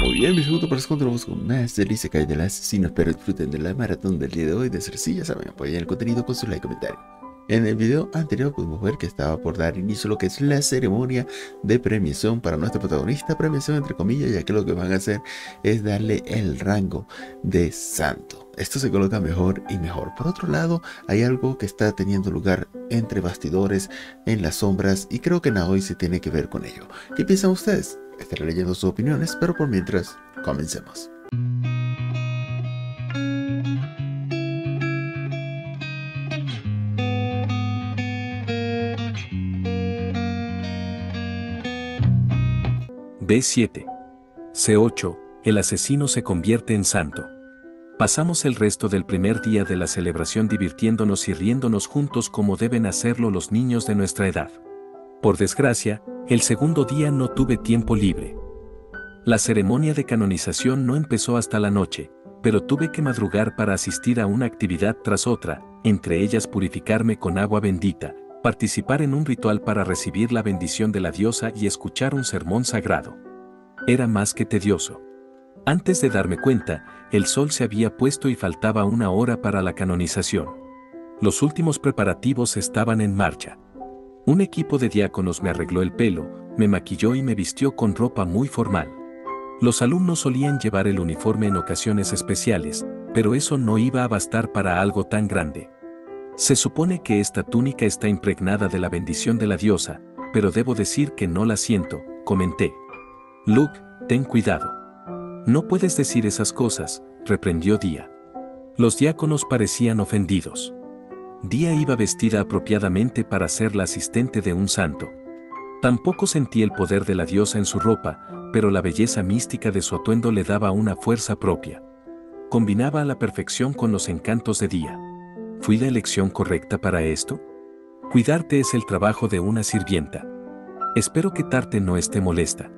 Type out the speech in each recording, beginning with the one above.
Muy bien, mis para encontramos con más que hay del asesino. Espero disfruten de la maratón del día de hoy. De ser sí, ya saben, apoyen el contenido con su like y comentario. En el video anterior pudimos ver que estaba por dar inicio a lo que es la ceremonia de premiación para nuestro protagonista, premiación entre comillas, ya que lo que van a hacer es darle el rango de santo. Esto se coloca mejor y mejor. Por otro lado, hay algo que está teniendo lugar entre bastidores, en las sombras, y creo que Naoi se tiene que ver con ello. ¿Qué piensan ustedes? Estaré leyendo sus opiniones, pero por mientras, comencemos. B7. C8. El asesino se convierte en santo. Pasamos el resto del primer día de la celebración divirtiéndonos y riéndonos juntos como deben hacerlo los niños de nuestra edad. Por desgracia, el segundo día no tuve tiempo libre. La ceremonia de canonización no empezó hasta la noche, pero tuve que madrugar para asistir a una actividad tras otra, entre ellas purificarme con agua bendita, participar en un ritual para recibir la bendición de la diosa y escuchar un sermón sagrado. Era más que tedioso. Antes de darme cuenta, el sol se había puesto y faltaba una hora para la canonización. Los últimos preparativos estaban en marcha. Un equipo de diáconos me arregló el pelo, me maquilló y me vistió con ropa muy formal. Los alumnos solían llevar el uniforme en ocasiones especiales, pero eso no iba a bastar para algo tan grande. Se supone que esta túnica está impregnada de la bendición de la diosa, pero debo decir que no la siento, comenté. Luke, ten cuidado. No puedes decir esas cosas, reprendió Dia. Los diáconos parecían ofendidos. Dia iba vestida apropiadamente para ser la asistente de un santo. Tampoco sentí el poder de la diosa en su ropa, pero la belleza mística de su atuendo le daba una fuerza propia. Combinaba a la perfección con los encantos de Dia. ¿Fui la elección correcta para esto? Cuidarte es el trabajo de una sirvienta. Espero que Tarte no esté molesta.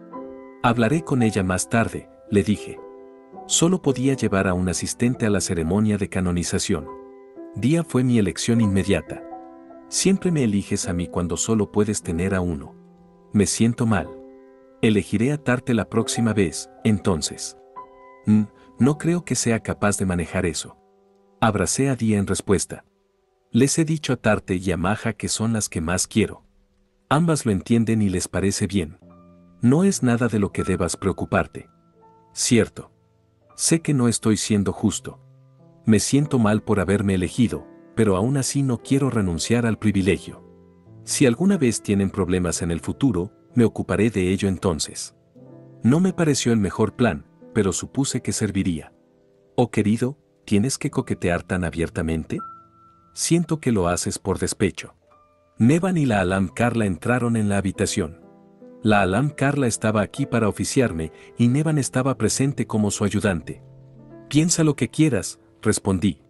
Hablaré con ella más tarde, le dije. Solo podía llevar a un asistente a la ceremonia de canonización. Día fue mi elección inmediata. Siempre me eliges a mí cuando solo puedes tener a uno. Me siento mal. Elegiré a Tarte la próxima vez, entonces. Mm, no creo que sea capaz de manejar eso. Abracé a Día en respuesta. Les he dicho a Tarte y a Maja que son las que más quiero. Ambas lo entienden y les parece bien. No es nada de lo que debas preocuparte. Cierto. Sé que no estoy siendo justo. Me siento mal por haberme elegido, pero aún así no quiero renunciar al privilegio. Si alguna vez tienen problemas en el futuro, me ocuparé de ello entonces. No me pareció el mejor plan, pero supuse que serviría. Oh querido, ¿Tienes que coquetear tan abiertamente? Siento que lo haces por despecho. Nevan y la Alam Carla entraron en la habitación. La Alam Carla estaba aquí para oficiarme y Nevan estaba presente como su ayudante. Piensa lo que quieras, respondí.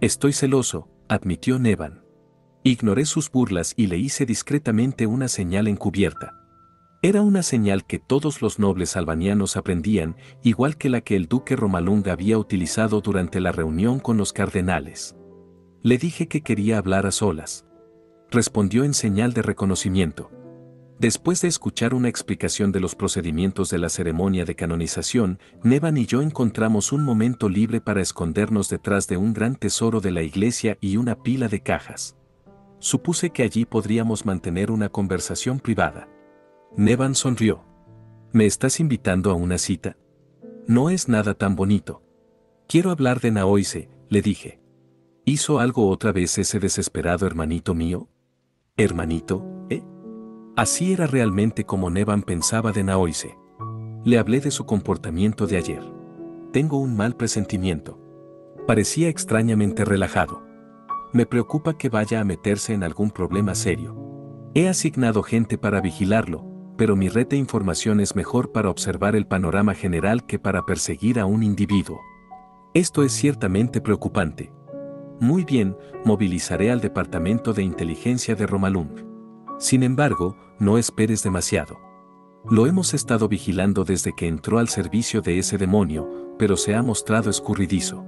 Estoy celoso, admitió Nevan. Ignoré sus burlas y le hice discretamente una señal encubierta. Era una señal que todos los nobles albanianos aprendían, igual que la que el duque Romalung había utilizado durante la reunión con los cardenales. Le dije que quería hablar a solas. Respondió en señal de reconocimiento. Después de escuchar una explicación de los procedimientos de la ceremonia de canonización, Nevan y yo encontramos un momento libre para escondernos detrás de un gran tesoro de la iglesia y una pila de cajas. Supuse que allí podríamos mantener una conversación privada. Nevan sonrió. ¿Me estás invitando a una cita? No es nada tan bonito. Quiero hablar de Naoise, le dije. ¿Hizo algo otra vez ese desesperado hermanito mío? ¿Hermanito, eh? Así era realmente como Nevan pensaba de Naoise. Le hablé de su comportamiento de ayer. Tengo un mal presentimiento. Parecía extrañamente relajado. Me preocupa que vaya a meterse en algún problema serio. He asignado gente para vigilarlo, pero mi red de información es mejor para observar el panorama general que para perseguir a un individuo. Esto es ciertamente preocupante. Muy bien, movilizaré al Departamento de Inteligencia de Romalung. Sin embargo, no esperes demasiado. Lo hemos estado vigilando desde que entró al servicio de ese demonio, pero se ha mostrado escurridizo.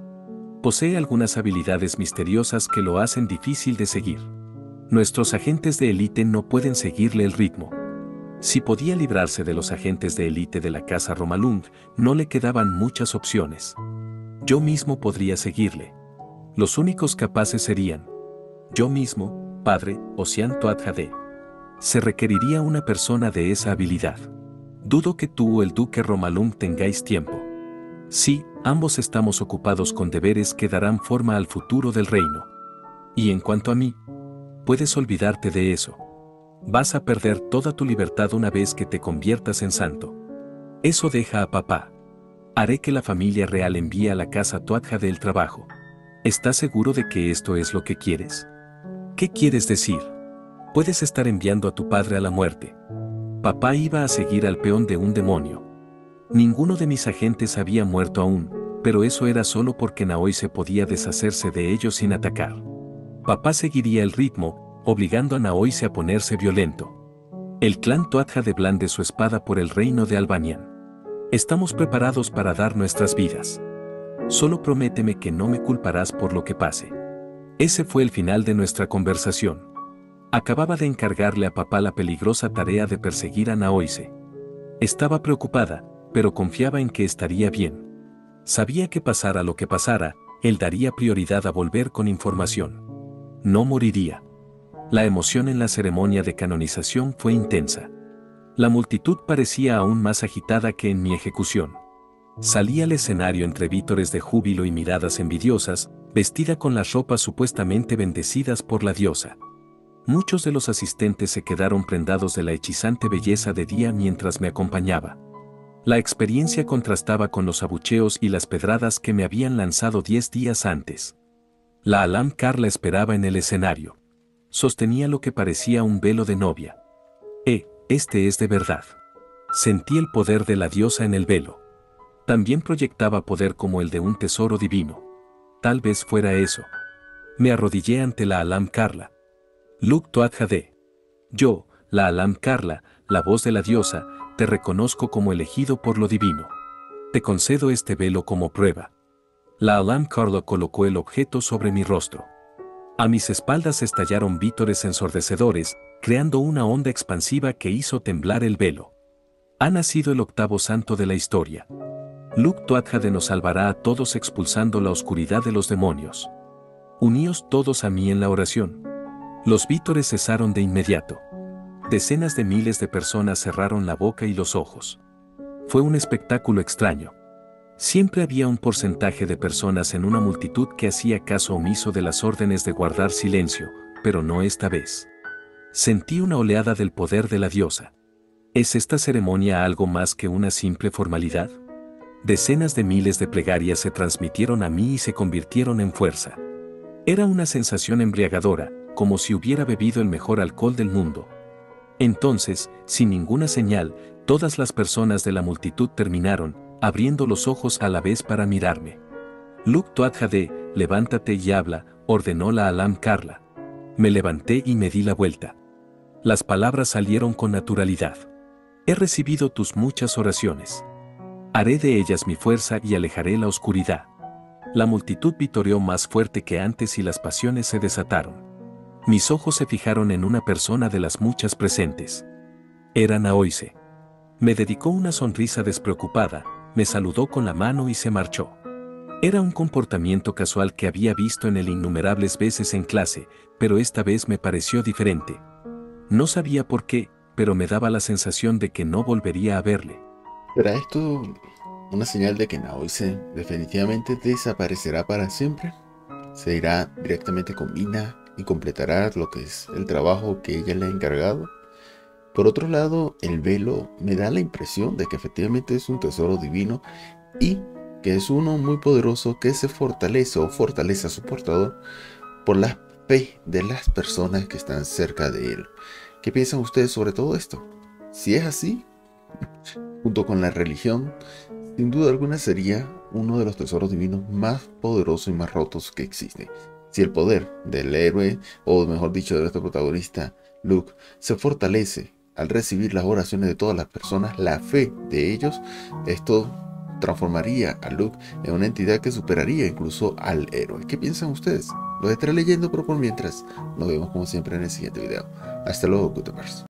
Posee algunas habilidades misteriosas que lo hacen difícil de seguir. Nuestros agentes de élite no pueden seguirle el ritmo. Si podía librarse de los agentes de élite de la casa Romalung, no le quedaban muchas opciones. Yo mismo podría seguirle. Los únicos capaces serían yo mismo, padre, Ocean Toadjade. Se requeriría una persona de esa habilidad. Dudo que tú o el duque Romalung tengáis tiempo. Sí, ambos estamos ocupados con deberes que darán forma al futuro del reino. Y en cuanto a mí, puedes olvidarte de eso. Vas a perder toda tu libertad una vez que te conviertas en santo. Eso deja a papá. Haré que la familia real envíe a la casa Tuatja del trabajo. ¿Estás seguro de que esto es lo que quieres? ¿Qué quieres decir? Puedes estar enviando a tu padre a la muerte. Papá iba a seguir al peón de un demonio. Ninguno de mis agentes había muerto aún, pero eso era solo porque Naoi se podía deshacerse de ellos sin atacar. Papá seguiría el ritmo, obligando a Naoise a ponerse violento. El clan Tuatja de blande su espada por el reino de Albanian. Estamos preparados para dar nuestras vidas. Solo prométeme que no me culparás por lo que pase. Ese fue el final de nuestra conversación. Acababa de encargarle a papá la peligrosa tarea de perseguir a Naoise. Estaba preocupada, pero confiaba en que estaría bien. Sabía que pasara lo que pasara, él daría prioridad a volver con información. No moriría. La emoción en la ceremonia de canonización fue intensa. La multitud parecía aún más agitada que en mi ejecución. Salí al escenario entre vítores de júbilo y miradas envidiosas, vestida con las ropas supuestamente bendecidas por la diosa. Muchos de los asistentes se quedaron prendados de la hechizante belleza de día mientras me acompañaba. La experiencia contrastaba con los abucheos y las pedradas que me habían lanzado diez días antes. La Alam Carla esperaba en el escenario sostenía lo que parecía un velo de novia. Eh, este es de verdad. Sentí el poder de la diosa en el velo. También proyectaba poder como el de un tesoro divino. Tal vez fuera eso. Me arrodillé ante la Alam Carla. Luk Tuadjade. Yo, la Alam Carla, la voz de la diosa, te reconozco como elegido por lo divino. Te concedo este velo como prueba. La Alam Carla colocó el objeto sobre mi rostro. A mis espaldas estallaron vítores ensordecedores, creando una onda expansiva que hizo temblar el velo. Ha nacido el octavo santo de la historia. Luk Tuathade nos salvará a todos expulsando la oscuridad de los demonios. Uníos todos a mí en la oración. Los vítores cesaron de inmediato. Decenas de miles de personas cerraron la boca y los ojos. Fue un espectáculo extraño. Siempre había un porcentaje de personas en una multitud que hacía caso omiso de las órdenes de guardar silencio, pero no esta vez. Sentí una oleada del poder de la diosa. ¿Es esta ceremonia algo más que una simple formalidad? Decenas de miles de plegarias se transmitieron a mí y se convirtieron en fuerza. Era una sensación embriagadora, como si hubiera bebido el mejor alcohol del mundo. Entonces, sin ninguna señal, todas las personas de la multitud terminaron, abriendo los ojos a la vez para mirarme. Luke Tuadjade, levántate y habla, ordenó la Alam Carla. Me levanté y me di la vuelta. Las palabras salieron con naturalidad. He recibido tus muchas oraciones. Haré de ellas mi fuerza y alejaré la oscuridad. La multitud vitoreó más fuerte que antes y las pasiones se desataron. Mis ojos se fijaron en una persona de las muchas presentes. Era Naoise. Me dedicó una sonrisa despreocupada, me saludó con la mano y se marchó. Era un comportamiento casual que había visto en él innumerables veces en clase, pero esta vez me pareció diferente. No sabía por qué, pero me daba la sensación de que no volvería a verle. ¿Será esto una señal de que Naoise definitivamente desaparecerá para siempre? ¿Se irá directamente con Mina y completará lo que es el trabajo que ella le ha encargado? Por otro lado, el velo me da la impresión de que efectivamente es un tesoro divino y que es uno muy poderoso que se fortalece o fortalece a su portador por la fe de las personas que están cerca de él. ¿Qué piensan ustedes sobre todo esto? Si es así, junto con la religión, sin duda alguna sería uno de los tesoros divinos más poderosos y más rotos que existe. Si el poder del héroe, o mejor dicho de nuestro protagonista, Luke, se fortalece al recibir las oraciones de todas las personas, la fe de ellos, esto transformaría a Luke en una entidad que superaría incluso al héroe. ¿Qué piensan ustedes? Los estaré leyendo, pero por mientras nos vemos como siempre en el siguiente video. Hasta luego, Gutenberg.